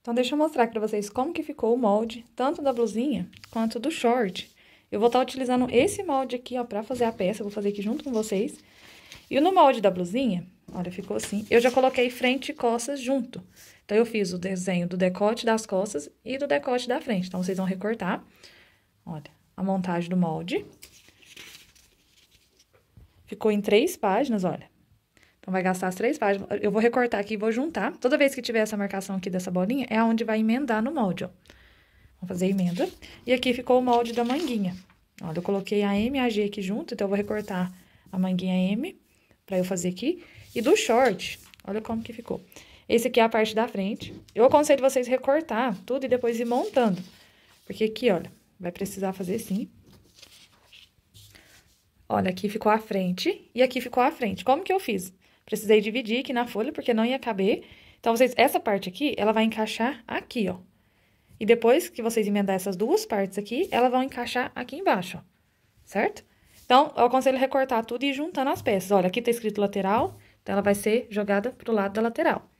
Então, deixa eu mostrar pra vocês como que ficou o molde, tanto da blusinha quanto do short. Eu vou estar tá utilizando esse molde aqui, ó, pra fazer a peça, eu vou fazer aqui junto com vocês. E no molde da blusinha, olha, ficou assim, eu já coloquei frente e costas junto. Então, eu fiz o desenho do decote das costas e do decote da frente. Então, vocês vão recortar, olha, a montagem do molde. Ficou em três páginas, olha. Então, vai gastar as três páginas. Eu vou recortar aqui e vou juntar. Toda vez que tiver essa marcação aqui dessa bolinha, é onde vai emendar no molde, ó. Vamos fazer a emenda. E aqui ficou o molde da manguinha. Olha, eu coloquei a M e a G aqui junto, então eu vou recortar a manguinha M pra eu fazer aqui. E do short, olha como que ficou. Esse aqui é a parte da frente. Eu aconselho vocês recortar tudo e depois ir montando. Porque aqui, olha, vai precisar fazer assim. Olha, aqui ficou a frente e aqui ficou a frente. Como que eu fiz? Precisei dividir aqui na folha, porque não ia caber. Então, vocês, essa parte aqui, ela vai encaixar aqui, ó. E depois que vocês emendar essas duas partes aqui, elas vão encaixar aqui embaixo, ó. Certo? Então, eu aconselho recortar tudo e ir juntando as peças. Olha, aqui tá escrito lateral, então ela vai ser jogada pro lado da lateral.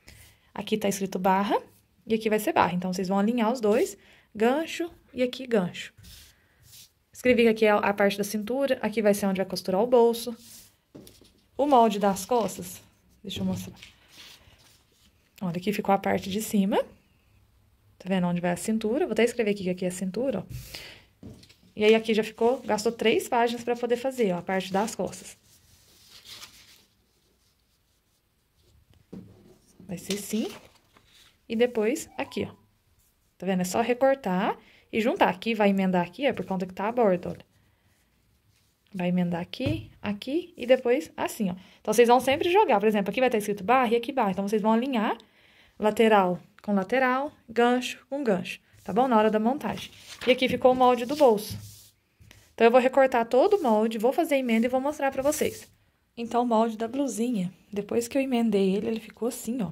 Aqui tá escrito barra e aqui vai ser barra. Então, vocês vão alinhar os dois, gancho e aqui gancho. Escrevi que aqui é a parte da cintura, aqui vai ser onde vai costurar o bolso. O molde das costas, deixa eu mostrar. Olha, aqui ficou a parte de cima. Tá vendo onde vai a cintura? Vou até escrever aqui que aqui é a cintura, ó. E aí, aqui já ficou, gastou três páginas pra poder fazer, ó, a parte das costas. Vai ser assim. E depois, aqui, ó. Tá vendo? É só recortar e juntar. Aqui vai emendar aqui, é por conta que tá a borda, olha. Vai emendar aqui, aqui e depois assim, ó. Então, vocês vão sempre jogar. Por exemplo, aqui vai estar escrito barra e aqui barra. Então, vocês vão alinhar lateral com lateral, gancho com gancho, tá bom? Na hora da montagem. E aqui ficou o molde do bolso. Então, eu vou recortar todo o molde, vou fazer a emenda e vou mostrar pra vocês. Então, o molde da blusinha, depois que eu emendei ele, ele ficou assim, ó.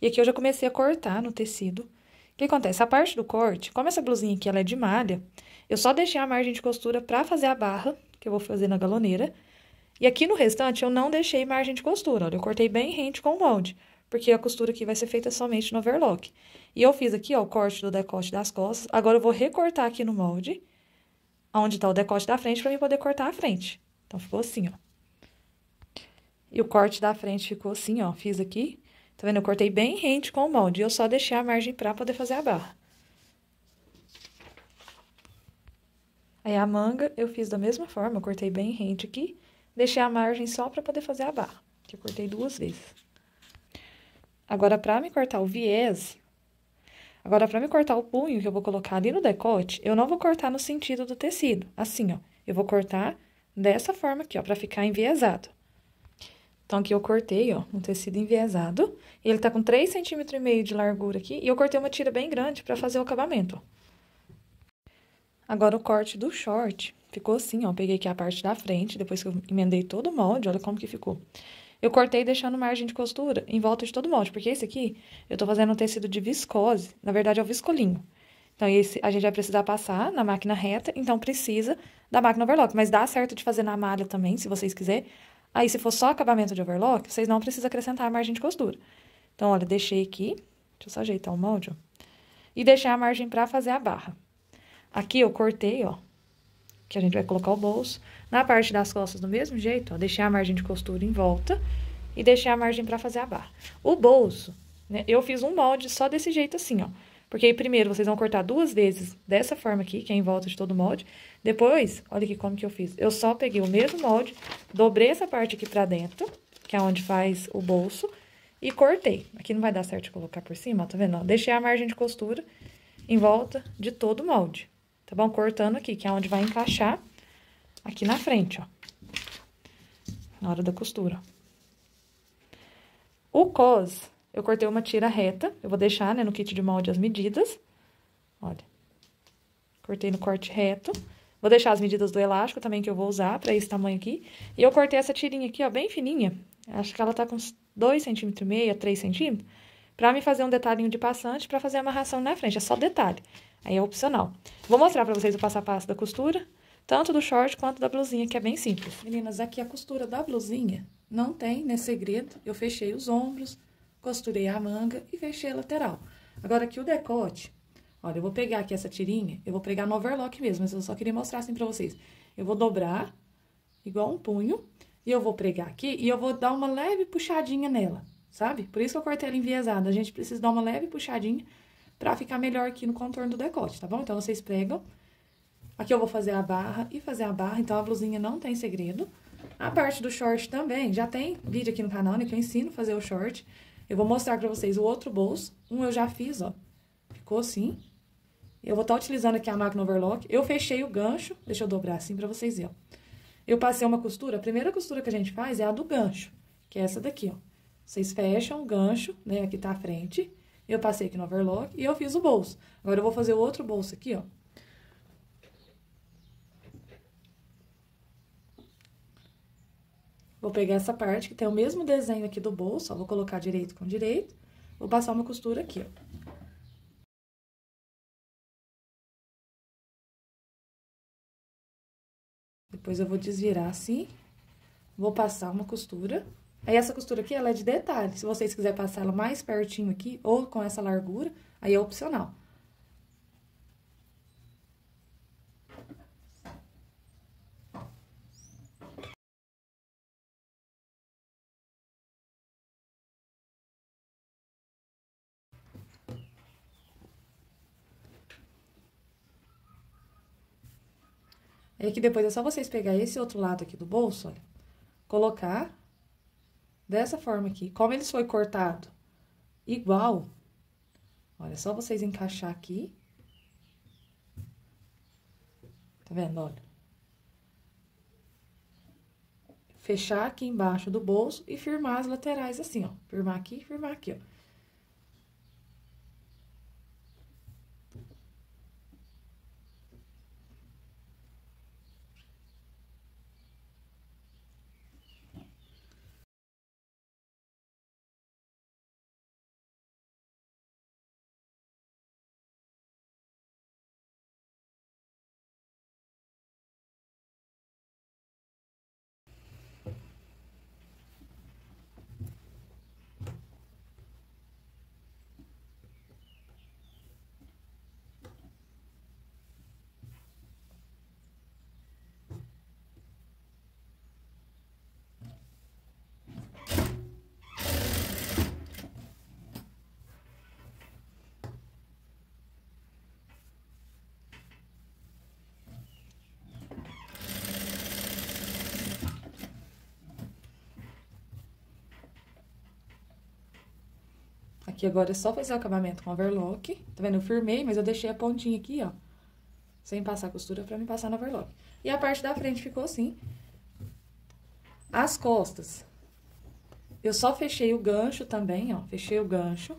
E aqui eu já comecei a cortar no tecido. O que acontece? A parte do corte, como essa blusinha aqui ela é de malha, eu só deixei a margem de costura pra fazer a barra que eu vou fazer na galoneira. E aqui no restante eu não deixei margem de costura, olha, eu cortei bem rente com o molde, porque a costura aqui vai ser feita somente no overlock. E eu fiz aqui, ó, o corte do decote das costas, agora eu vou recortar aqui no molde, onde tá o decote da frente, pra mim poder cortar a frente. Então, ficou assim, ó. E o corte da frente ficou assim, ó, fiz aqui, tá vendo? Eu cortei bem rente com o molde, e eu só deixei a margem pra poder fazer a barra. Aí, a manga eu fiz da mesma forma, eu cortei bem rente aqui, deixei a margem só pra poder fazer a barra, que eu cortei duas vezes. Agora, pra me cortar o viés, agora pra me cortar o punho que eu vou colocar ali no decote, eu não vou cortar no sentido do tecido, assim, ó. Eu vou cortar dessa forma aqui, ó, pra ficar enviesado. Então, aqui eu cortei, ó, um tecido enviesado, e ele tá com 3,5 centímetros e meio de largura aqui, e eu cortei uma tira bem grande pra fazer o acabamento. Agora, o corte do short ficou assim, ó. Peguei aqui a parte da frente, depois que eu emendei todo o molde, olha como que ficou. Eu cortei deixando margem de costura em volta de todo o molde, porque esse aqui eu tô fazendo um tecido de viscose, na verdade é o viscolinho. Então, esse a gente vai precisar passar na máquina reta, então precisa da máquina overlock. Mas dá certo de fazer na malha também, se vocês quiserem. Aí, se for só acabamento de overlock, vocês não precisam acrescentar a margem de costura. Então, olha, deixei aqui, deixa eu só ajeitar o molde, ó. E deixei a margem pra fazer a barra. Aqui eu cortei, ó, que a gente vai colocar o bolso. Na parte das costas, do mesmo jeito, ó, deixei a margem de costura em volta e deixei a margem pra fazer a barra. O bolso, né, eu fiz um molde só desse jeito assim, ó. Porque aí, primeiro, vocês vão cortar duas vezes dessa forma aqui, que é em volta de todo o molde. Depois, olha aqui como que eu fiz. Eu só peguei o mesmo molde, dobrei essa parte aqui pra dentro, que é onde faz o bolso, e cortei. Aqui não vai dar certo colocar por cima, ó, tá vendo? Ó, deixei a margem de costura em volta de todo o molde tá bom? Cortando aqui, que é onde vai encaixar aqui na frente, ó. Na hora da costura. O cos, eu cortei uma tira reta, eu vou deixar, né, no kit de molde as medidas. Olha. Cortei no corte reto. Vou deixar as medidas do elástico também que eu vou usar pra esse tamanho aqui. E eu cortei essa tirinha aqui, ó, bem fininha. Acho que ela tá com uns 2 centímetros e meio, 3 centímetros. Pra me fazer um detalhinho de passante pra fazer a amarração na frente. É só detalhe. Aí é opcional. Vou mostrar pra vocês o passo a passo da costura, tanto do short quanto da blusinha, que é bem simples. Meninas, aqui a costura da blusinha não tem, né, segredo. Eu fechei os ombros, costurei a manga e fechei a lateral. Agora, aqui o decote, olha, eu vou pegar aqui essa tirinha, eu vou pegar no overlock mesmo, mas eu só queria mostrar assim pra vocês. Eu vou dobrar, igual um punho, e eu vou pregar aqui, e eu vou dar uma leve puxadinha nela, sabe? Por isso que eu cortei ela enviesada, a gente precisa dar uma leve puxadinha pra ficar melhor aqui no contorno do decote, tá bom? Então, vocês pregam, aqui eu vou fazer a barra e fazer a barra, então a blusinha não tem segredo. A parte do short também, já tem vídeo aqui no canal, né, que eu ensino a fazer o short. Eu vou mostrar pra vocês o outro bolso, um eu já fiz, ó, ficou assim. Eu vou estar tá utilizando aqui a máquina overlock, eu fechei o gancho, deixa eu dobrar assim pra vocês verem, ó. Eu passei uma costura, a primeira costura que a gente faz é a do gancho, que é essa daqui, ó. Vocês fecham o gancho, né, aqui tá a frente, eu passei aqui no overlock e eu fiz o bolso. Agora, eu vou fazer o outro bolso aqui, ó. Vou pegar essa parte que tem o mesmo desenho aqui do bolso, ó, vou colocar direito com direito, vou passar uma costura aqui, ó. Depois eu vou desvirar assim, vou passar uma costura. Aí, essa costura aqui, ela é de detalhe. Se vocês quiserem passar ela mais pertinho aqui, ou com essa largura, aí é opcional. Aí, aqui depois é só vocês pegar esse outro lado aqui do bolso, olha, colocar dessa forma aqui. Como eles foi cortado igual, olha, é só vocês encaixar aqui. Tá vendo, olha? Fechar aqui embaixo do bolso e firmar as laterais assim, ó. Firmar aqui firmar aqui, ó. Aqui agora é só fazer o acabamento com overlock. Tá vendo? Eu firmei, mas eu deixei a pontinha aqui, ó. Sem passar costura pra me passar no overlock. E a parte da frente ficou assim. As costas. Eu só fechei o gancho também, ó. Fechei o gancho.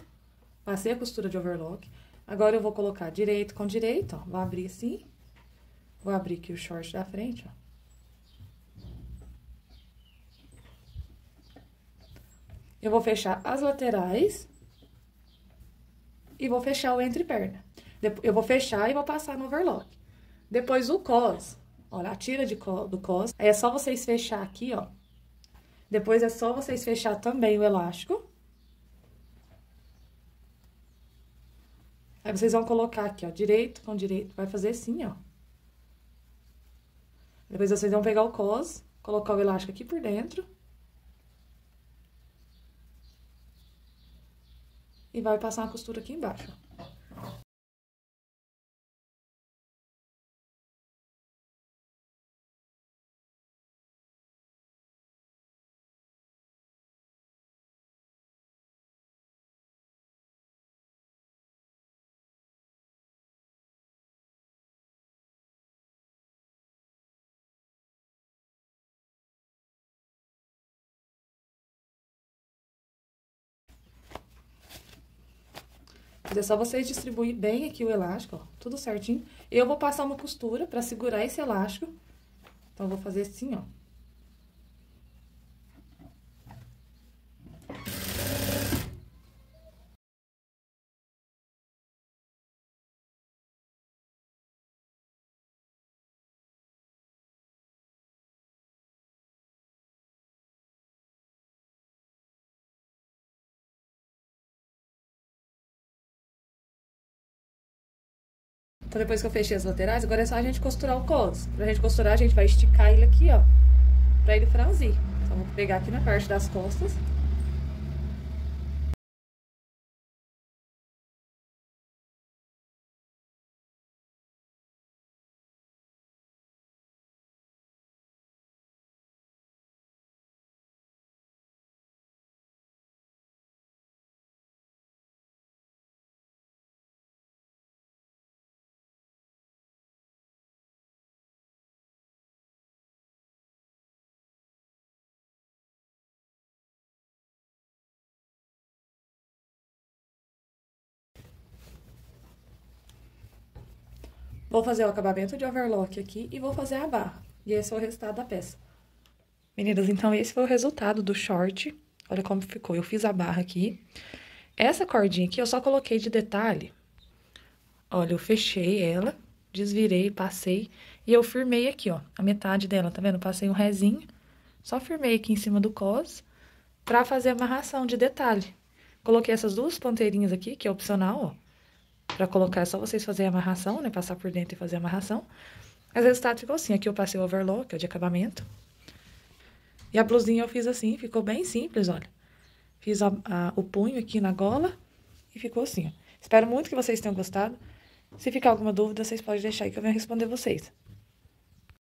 Passei a costura de overlock. Agora, eu vou colocar direito com direito, ó. Vou abrir assim. Vou abrir aqui o short da frente, ó. Eu vou fechar as laterais e vou fechar o entreperna. Eu vou fechar e vou passar no overlock. Depois o cos, olha, a tira de cos, do cos, é só vocês fechar aqui, ó. Depois é só vocês fechar também o elástico. Aí vocês vão colocar aqui, ó, direito com direito, vai fazer assim, ó. Depois vocês vão pegar o cos, colocar o elástico aqui por dentro. E vai passar uma costura aqui embaixo. É só vocês distribuir bem aqui o elástico, ó, tudo certinho. Eu vou passar uma costura pra segurar esse elástico. Então, vou fazer assim, ó. Então, depois que eu fechei as laterais, agora é só a gente costurar o cos. Pra gente costurar, a gente vai esticar ele aqui, ó. Pra ele franzir. Então, vou pegar aqui na parte das costas. Vou fazer o acabamento de overlock aqui e vou fazer a barra. E esse é o resultado da peça. Meninas, então esse foi o resultado do short. Olha como ficou. Eu fiz a barra aqui. Essa cordinha aqui eu só coloquei de detalhe. Olha, eu fechei ela, desvirei, passei e eu firmei aqui, ó, a metade dela, tá vendo? Passei um rezinho, só firmei aqui em cima do cos pra fazer a amarração de detalhe. Coloquei essas duas ponteirinhas aqui, que é opcional, ó. Pra colocar, é só vocês fazerem a amarração, né? Passar por dentro e fazer a amarração. Mas o resultado ficou assim. Aqui eu passei o overlock, é de acabamento. E a blusinha eu fiz assim, ficou bem simples, olha. Fiz a, a, o punho aqui na gola e ficou assim, ó. Espero muito que vocês tenham gostado. Se ficar alguma dúvida, vocês podem deixar aí que eu venho responder vocês.